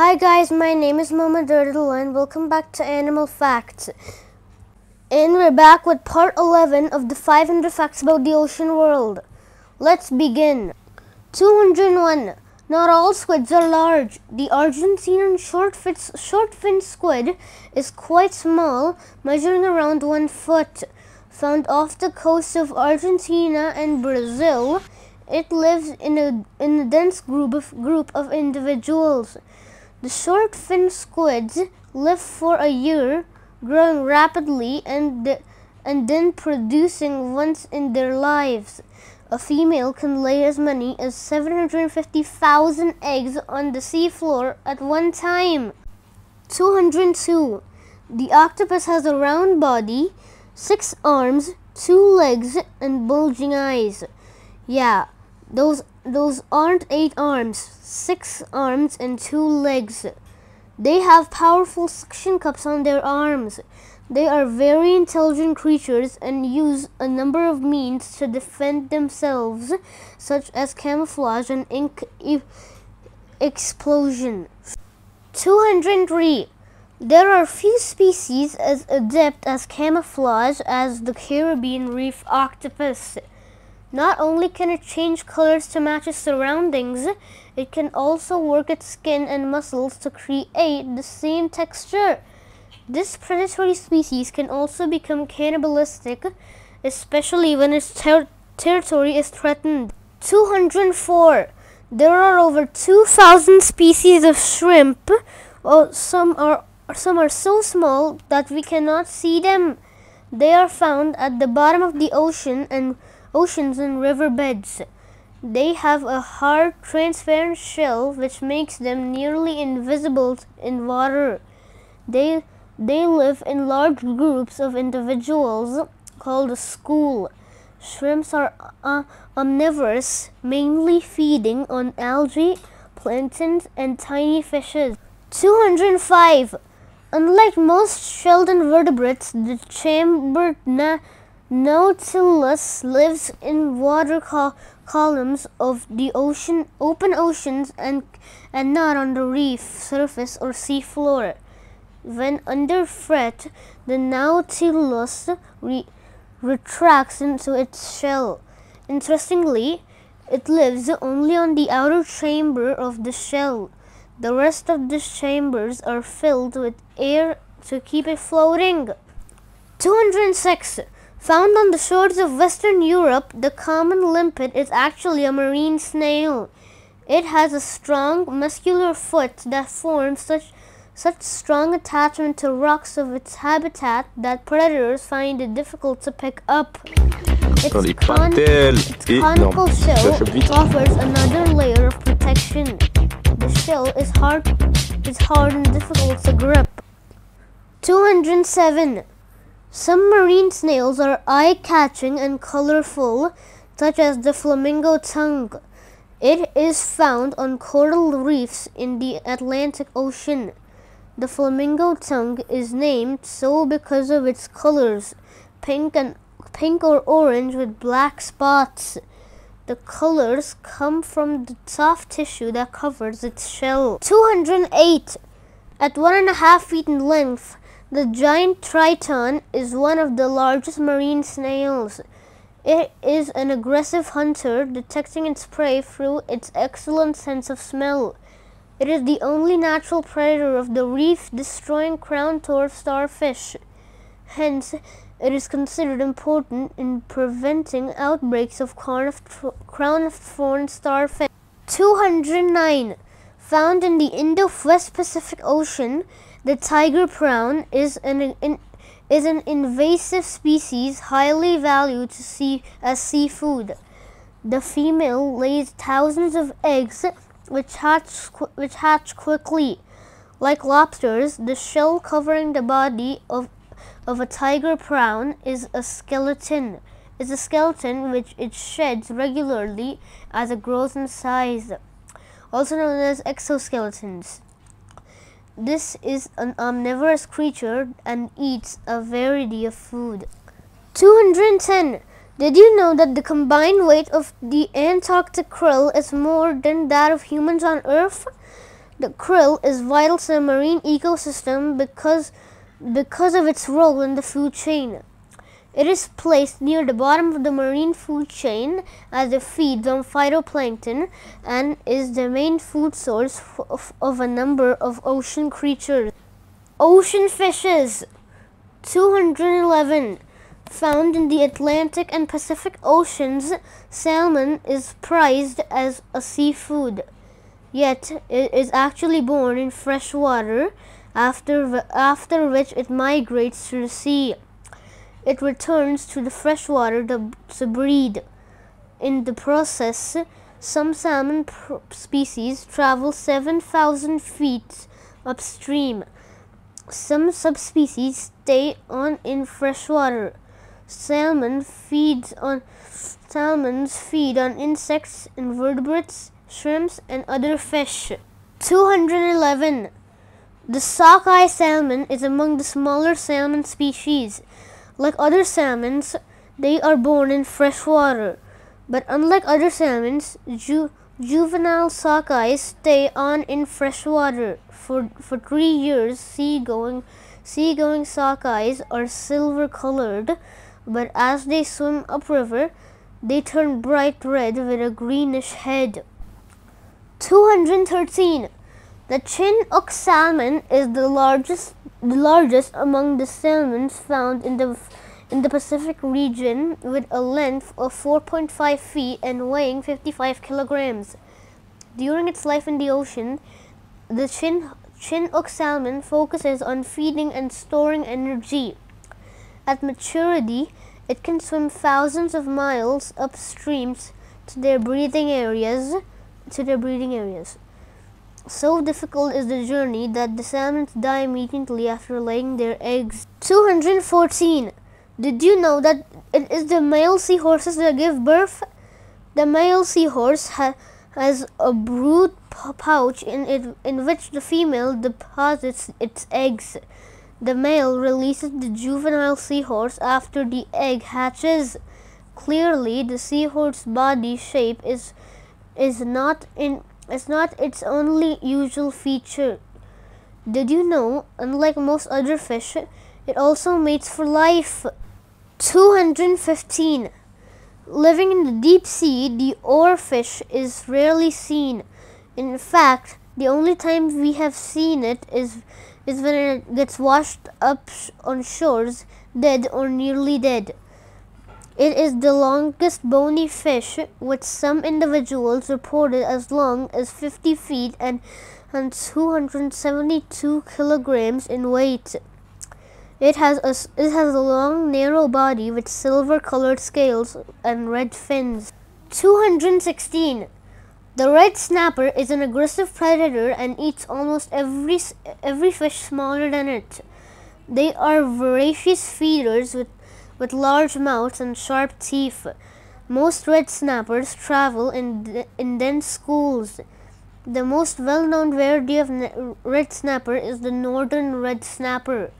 Hi guys, my name is Mama Turtle and welcome back to Animal Facts. And we're back with part 11 of the 500 facts about the ocean world. Let's begin. 201. Not all squids are large. The Argentinian short, short fin squid is quite small, measuring around one foot. Found off the coast of Argentina and Brazil, it lives in a, in a dense group of, group of individuals. The short fin squids live for a year, growing rapidly and, and then producing once in their lives. A female can lay as many as 750,000 eggs on the seafloor at one time. 202. The octopus has a round body, six arms, two legs, and bulging eyes. Yeah, those those aren't eight arms, six arms and two legs. They have powerful suction cups on their arms. They are very intelligent creatures and use a number of means to defend themselves, such as camouflage and ink e explosion. 203. There are few species as adept as camouflage as the Caribbean reef octopus. Not only can it change colors to match its surroundings, it can also work its skin and muscles to create the same texture. This predatory species can also become cannibalistic, especially when its ter territory is threatened. 204. There are over 2,000 species of shrimp. Oh, some are some are so small that we cannot see them. They are found at the bottom of the ocean and oceans and riverbeds. They have a hard, transparent shell which makes them nearly invisible in water. They, they live in large groups of individuals called a school. Shrimps are uh, omnivorous, mainly feeding on algae, plankton, and tiny fishes. 205. Unlike most shelled invertebrates, the chambered Nautilus lives in water col columns of the ocean, open oceans and, and not on the reef surface or sea floor. When under threat, the Nautilus re retracts into its shell. Interestingly, it lives only on the outer chamber of the shell. The rest of the chambers are filled with air to keep it floating. 206. Found on the shores of Western Europe, the common limpet is actually a marine snail. It has a strong, muscular foot that forms such such strong attachment to rocks of its habitat that predators find it difficult to pick up. Its, con its conical shell offers another layer of protection. The shell is hard, is hard and difficult to grip. 207. Some marine snails are eye-catching and colorful, such as the flamingo tongue. It is found on coral reefs in the Atlantic Ocean. The flamingo tongue is named so because of its colors, pink and pink or orange with black spots. The colors come from the soft tissue that covers its shell. 208. At one and a half feet in length, the giant triton is one of the largest marine snails. It is an aggressive hunter, detecting its prey through its excellent sense of smell. It is the only natural predator of the reef-destroying crown-toothed starfish. Hence, it is considered important in preventing outbreaks of crown-of-thorn starfish. 209. Found in the Indo-West Pacific Ocean, the tiger prawn is an, is an invasive species highly valued to see as seafood. The female lays thousands of eggs which hatch, which hatch quickly. Like lobsters, the shell covering the body of, of a tiger prawn is a skeleton. Is a skeleton which it sheds regularly as it grows in size, also known as exoskeletons. This is an um, omnivorous creature and eats a variety of food. 210. Did you know that the combined weight of the Antarctic krill is more than that of humans on Earth? The krill is vital to the marine ecosystem because, because of its role in the food chain. It is placed near the bottom of the marine food chain as it feeds on phytoplankton and is the main food source of, of a number of ocean creatures. Ocean fishes 211 found in the Atlantic and Pacific Oceans, salmon is prized as a seafood. Yet it is actually born in fresh water after, after which it migrates to the sea it returns to the freshwater to, to breed. In the process, some salmon species travel 7,000 feet upstream. Some subspecies stay on in freshwater. Salmon feeds on salmons feed on insects, invertebrates, shrimps, and other fish. 211. The sockeye salmon is among the smaller salmon species. Like other salmons, they are born in fresh water. But unlike other salmons, ju juvenile sockeyes stay on in fresh water. For, for three years, seagoing, seagoing sockeyes are silver colored, but as they swim upriver, they turn bright red with a greenish head. 213. The Chinook salmon is the largest the largest among the salmons found in the in the Pacific region with a length of 4.5 feet and weighing 55 kilograms. During its life in the ocean, the chin, Chinook salmon focuses on feeding and storing energy. At maturity, it can swim thousands of miles upstream to their breeding areas to their breeding areas. So difficult is the journey that the salmon die immediately after laying their eggs. 214. Did you know that it is the male seahorses that give birth? The male seahorse ha has a brood pouch in it in which the female deposits its eggs. The male releases the juvenile seahorse after the egg hatches. Clearly, the seahorse body shape is is not in is not its only usual feature. Did you know, unlike most other fish, it also mates for life? 215. Living in the deep sea, the oarfish is rarely seen. In fact, the only time we have seen it is, is when it gets washed up on shores, dead or nearly dead. It is the longest bony fish, with some individuals reported as long as 50 feet and, and 272 kilograms in weight. It has a it has a long, narrow body with silver-colored scales and red fins. 216. The red snapper is an aggressive predator and eats almost every every fish smaller than it. They are voracious feeders with with large mouths and sharp teeth. Most red snappers travel in, in dense schools. The most well-known variety of red snapper is the northern red snapper.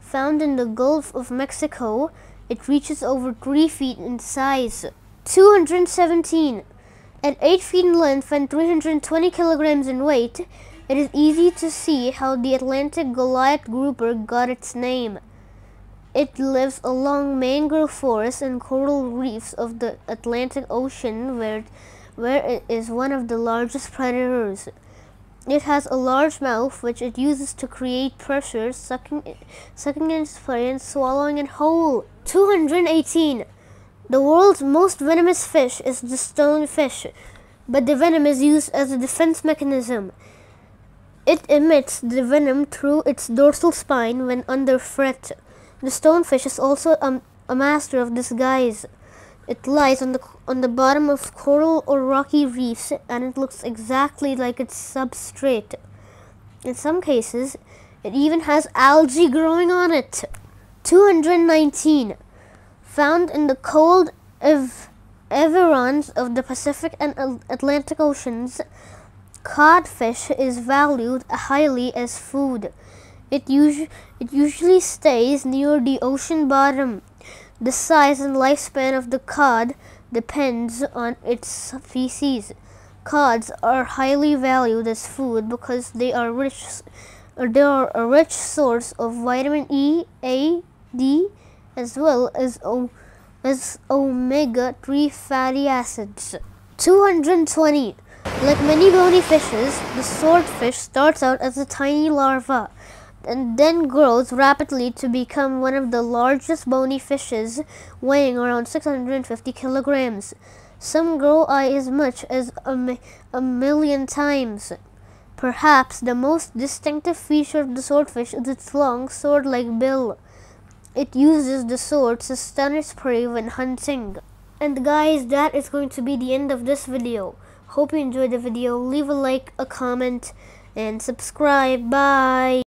Found in the Gulf of Mexico, it reaches over 3 feet in size. 217. At 8 feet in length and 320 kilograms in weight, it is easy to see how the Atlantic Goliath grouper got its name. It lives along mangrove forests and coral reefs of the Atlantic Ocean where, where it is one of the largest predators. It has a large mouth which it uses to create pressure, sucking, sucking in its prey and swallowing it whole. 218. The world's most venomous fish is the stonefish, but the venom is used as a defense mechanism. It emits the venom through its dorsal spine when under threat. The stonefish is also a, a master of disguise. It lies on the on the bottom of coral or rocky reefs and it looks exactly like its substrate. In some cases, it even has algae growing on it. 219. Found in the cold ev environs of the Pacific and Atlantic Oceans, codfish is valued highly as food. It, usu it usually stays near the ocean bottom. The size and lifespan of the cod depends on its species. Cods are highly valued as food because they are rich they are a rich source of vitamin E, A, D, as well as, o, as omega-3 fatty acids. 220. Like many bony fishes, the swordfish starts out as a tiny larva and then grows rapidly to become one of the largest bony fishes, weighing around 650 kilograms. Some grow as much as a, a million times. Perhaps the most distinctive feature of the swordfish is its long sword-like bill. It uses the sword to stun its prey when hunting. And guys, that is going to be the end of this video. Hope you enjoyed the video. Leave a like, a comment, and subscribe. Bye!